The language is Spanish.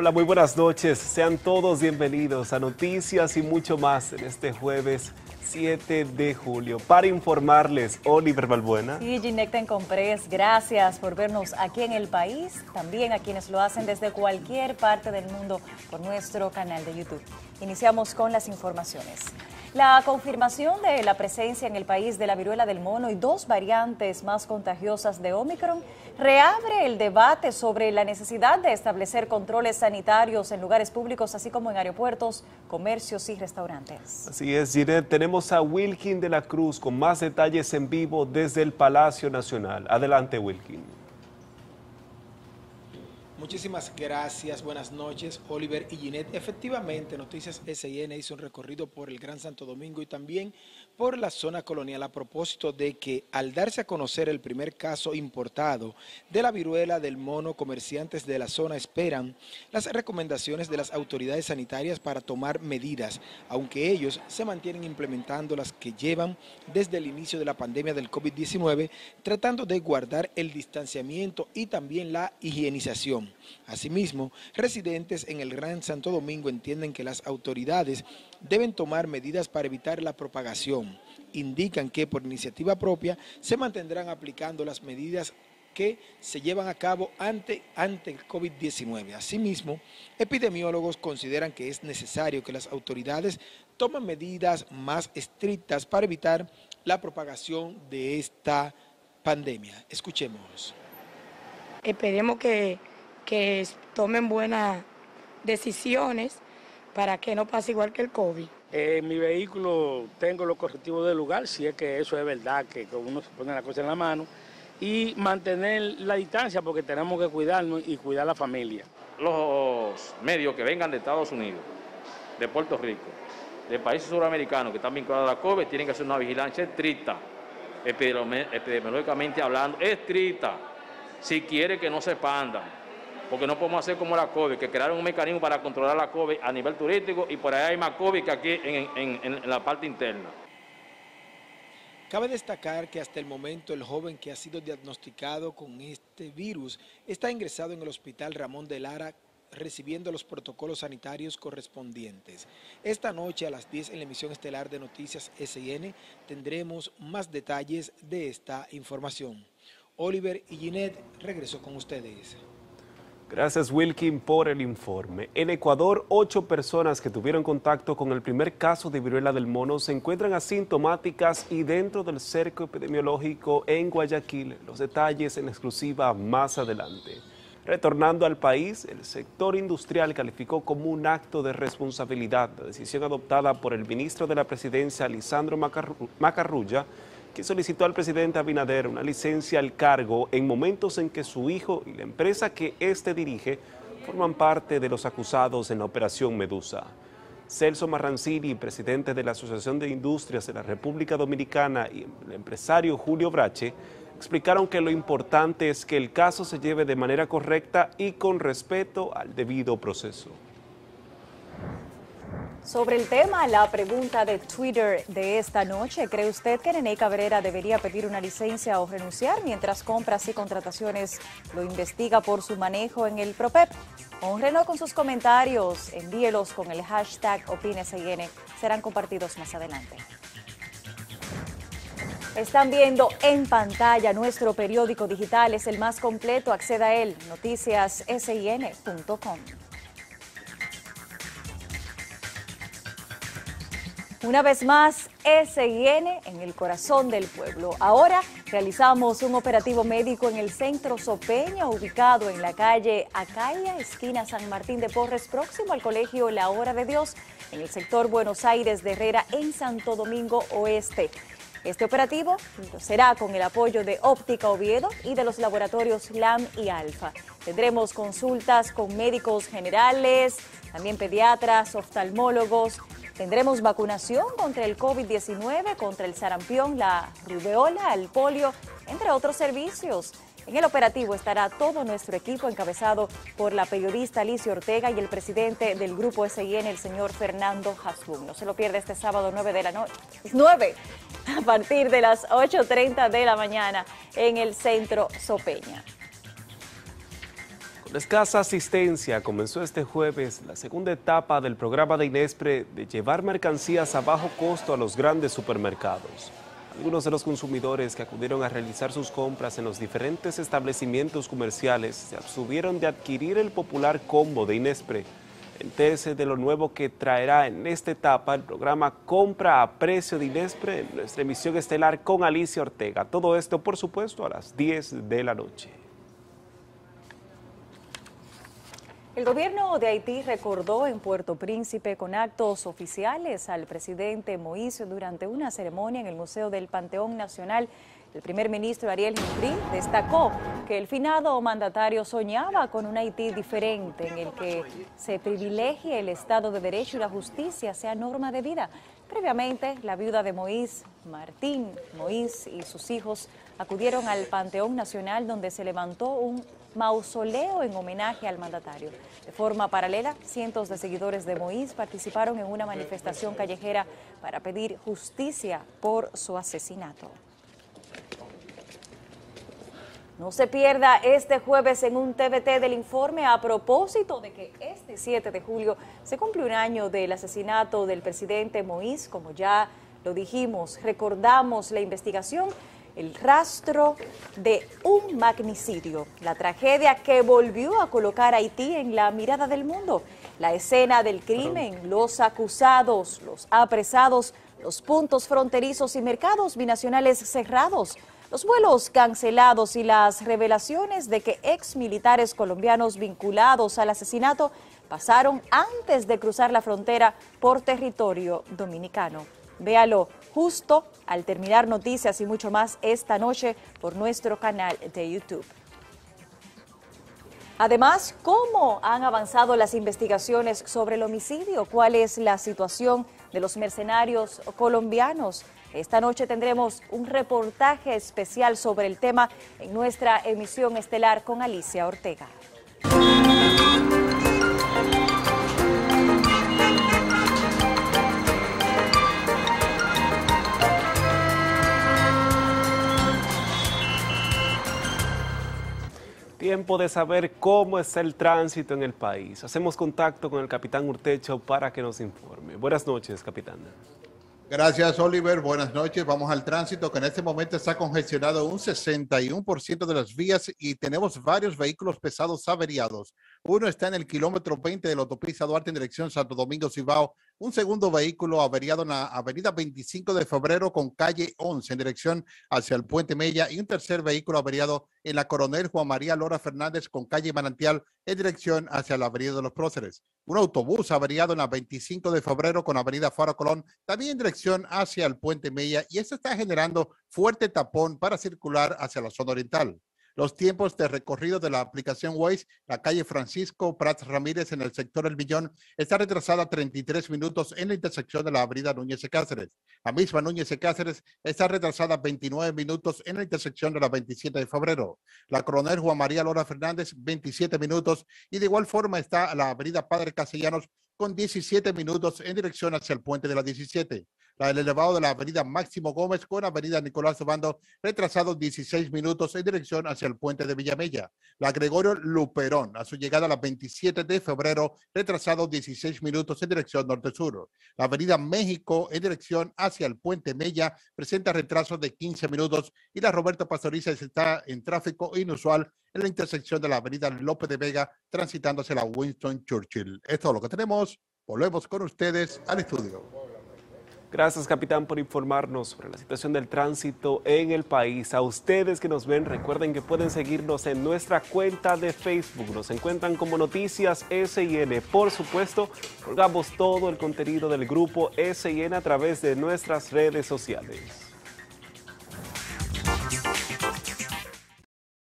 Hola, muy buenas noches. Sean todos bienvenidos a Noticias y mucho más en este jueves 7 de julio. Para informarles, Oliver Balbuena. Y Ginecta en Comprés, gracias por vernos aquí en el país, también a quienes lo hacen desde cualquier parte del mundo por nuestro canal de YouTube. Iniciamos con las informaciones. La confirmación de la presencia en el país de la viruela del mono y dos variantes más contagiosas de Omicron reabre el debate sobre la necesidad de establecer controles sanitarios en lugares públicos, así como en aeropuertos, comercios y restaurantes. Así es, Ginette. Tenemos a Wilkin de la Cruz con más detalles en vivo desde el Palacio Nacional. Adelante, Wilkin. Muchísimas gracias, buenas noches, Oliver y Ginette. Efectivamente, Noticias SIN hizo un recorrido por el Gran Santo Domingo y también por la zona colonial a propósito de que al darse a conocer el primer caso importado de la viruela del mono, comerciantes de la zona esperan las recomendaciones de las autoridades sanitarias para tomar medidas, aunque ellos se mantienen implementando las que llevan desde el inicio de la pandemia del COVID-19, tratando de guardar el distanciamiento y también la higienización. Asimismo, residentes en el Gran Santo Domingo entienden que las autoridades deben tomar medidas para evitar la propagación. Indican que por iniciativa propia se mantendrán aplicando las medidas que se llevan a cabo ante, ante el COVID-19. Asimismo, epidemiólogos consideran que es necesario que las autoridades tomen medidas más estrictas para evitar la propagación de esta pandemia. Escuchemos. Esperemos que, que tomen buenas decisiones para que no pase igual que el COVID. En mi vehículo tengo los correctivos del lugar, si es que eso es verdad, que uno se pone la cosa en la mano, y mantener la distancia porque tenemos que cuidarnos y cuidar a la familia. Los medios que vengan de Estados Unidos, de Puerto Rico, de países suramericanos que están vinculados a la COVID, tienen que hacer una vigilancia estricta, epidemiológicamente hablando, estricta, si quiere que no se expandan porque no podemos hacer como la COVID, que crearon un mecanismo para controlar la COVID a nivel turístico y por ahí hay más COVID que aquí en, la parte interna. Cabe destacar que hasta el momento el joven que ha sido diagnosticado con este virus está ingresado en el Hospital Ramón de Lara recibiendo los protocolos sanitarios correspondientes. Esta noche a las 10 en la emisión estelar de Noticias SN tendremos más detalles de esta información. Oliver y Ginette regreso con ustedes. Gracias Wilkin por el informe. En Ecuador, ocho personas que tuvieron contacto con el primer caso de viruela del mono se encuentran asintomáticas y dentro del cerco epidemiológico en Guayaquil. Los detalles en exclusiva más adelante. Retornando al país, el sector industrial calificó como un acto de responsabilidad la decisión adoptada por el ministro de la Presidencia, Lisandro Macarrulla, que solicitó al presidente Abinader una licencia al cargo en momentos en que su hijo y la empresa que éste dirige forman parte de los acusados en la Operación Medusa. Celso Marrancini, presidente de la Asociación de Industrias de la República Dominicana y el empresario Julio Brache, explicaron que lo importante es que el caso se lleve de manera correcta y con respeto al debido proceso. Sobre el tema, la pregunta de Twitter de esta noche, ¿cree usted que Nene Cabrera debería pedir una licencia o renunciar mientras compras y contrataciones lo investiga por su manejo en el PROPEP? Honrenlo con sus comentarios, envíelos con el hashtag OpineSIN, serán compartidos más adelante. Están viendo en pantalla nuestro periódico digital, es el más completo, acceda a él, noticiassin.com. Una vez más, SIN en el corazón del pueblo. Ahora realizamos un operativo médico en el centro Sopeña, ubicado en la calle Acaya, esquina San Martín de Porres, próximo al colegio La Hora de Dios, en el sector Buenos Aires de Herrera, en Santo Domingo Oeste. Este operativo será con el apoyo de Óptica Oviedo y de los laboratorios LAM y Alfa. Tendremos consultas con médicos generales, también pediatras, oftalmólogos, Tendremos vacunación contra el COVID-19, contra el sarampión, la rubeola, el polio, entre otros servicios. En el operativo estará todo nuestro equipo encabezado por la periodista Alicia Ortega y el presidente del grupo SIN, el señor Fernando Hasbun. No se lo pierda este sábado 9 de la noche. 9 a partir de las 8.30 de la mañana en el centro Sopeña. Con escasa asistencia comenzó este jueves la segunda etapa del programa de Inespre de llevar mercancías a bajo costo a los grandes supermercados. Algunos de los consumidores que acudieron a realizar sus compras en los diferentes establecimientos comerciales se abstuvieron de adquirir el popular combo de Inespre. Entérese de lo nuevo que traerá en esta etapa el programa Compra a Precio de Inespre en nuestra emisión estelar con Alicia Ortega. Todo esto, por supuesto, a las 10 de la noche. El gobierno de Haití recordó en Puerto Príncipe con actos oficiales al presidente Moïse durante una ceremonia en el Museo del Panteón Nacional. El primer ministro Ariel Henry destacó que el finado mandatario soñaba con un Haití diferente en el que se privilegie el Estado de Derecho y la justicia sea norma de vida. Previamente, la viuda de Moïse, Martín Moïse y sus hijos acudieron al Panteón Nacional donde se levantó un mausoleo en homenaje al mandatario. De forma paralela, cientos de seguidores de Moïse participaron en una manifestación callejera para pedir justicia por su asesinato. No se pierda este jueves en un TVT del informe a propósito de que este 7 de julio. Se cumple un año del asesinato del presidente Moïse, como ya lo dijimos, recordamos la investigación el rastro de un magnicidio, la tragedia que volvió a colocar a Haití en la mirada del mundo, la escena del crimen, los acusados, los apresados, los puntos fronterizos y mercados binacionales cerrados, los vuelos cancelados y las revelaciones de que ex militares colombianos vinculados al asesinato pasaron antes de cruzar la frontera por territorio dominicano. Véalo justo al terminar noticias y mucho más esta noche por nuestro canal de YouTube. Además, ¿cómo han avanzado las investigaciones sobre el homicidio? ¿Cuál es la situación de los mercenarios colombianos? Esta noche tendremos un reportaje especial sobre el tema en nuestra emisión estelar con Alicia Ortega. Tiempo de saber cómo es el tránsito en el país. Hacemos contacto con el capitán Urtecho para que nos informe. Buenas noches, capitán. Gracias, Oliver. Buenas noches. Vamos al tránsito, que en este momento está congestionado un 61% de las vías y tenemos varios vehículos pesados averiados. Uno está en el kilómetro 20 de la autopista Duarte en dirección Santo Domingo Cibao un segundo vehículo averiado en la avenida 25 de febrero con calle 11 en dirección hacia el puente Mella y un tercer vehículo averiado en la coronel Juan María Lora Fernández con calle Manantial en dirección hacia la avenida de los próceres. Un autobús averiado en la 25 de febrero con avenida Faro Colón también en dirección hacia el puente Mella y esto está generando fuerte tapón para circular hacia la zona oriental. Los tiempos de recorrido de la aplicación Waze, la calle Francisco Prats Ramírez en el sector El Millón, está retrasada 33 minutos en la intersección de la avenida Núñez de Cáceres. La misma Núñez de Cáceres está retrasada 29 minutos en la intersección de la 27 de febrero. La coronel Juan María Lora Fernández, 27 minutos. Y de igual forma está la avenida Padre Castellanos con 17 minutos en dirección hacia el puente de la 17 la del elevado de la avenida Máximo Gómez con avenida Nicolás Obando, retrasado 16 minutos en dirección hacia el puente de Villamella. La Gregorio Luperón, a su llegada a la 27 de febrero, retrasado 16 minutos en dirección norte-sur. La avenida México en dirección hacia el puente Mella presenta retraso de 15 minutos y la Roberto Pastoriza está en tráfico inusual la intersección de la avenida López de Vega, transitando hacia la Winston Churchill. Esto es lo que tenemos. Volvemos con ustedes al estudio. Gracias, capitán, por informarnos sobre la situación del tránsito en el país. A ustedes que nos ven, recuerden que pueden seguirnos en nuestra cuenta de Facebook. Nos encuentran como Noticias SIN. Por supuesto, colgamos todo el contenido del grupo SIN a través de nuestras redes sociales.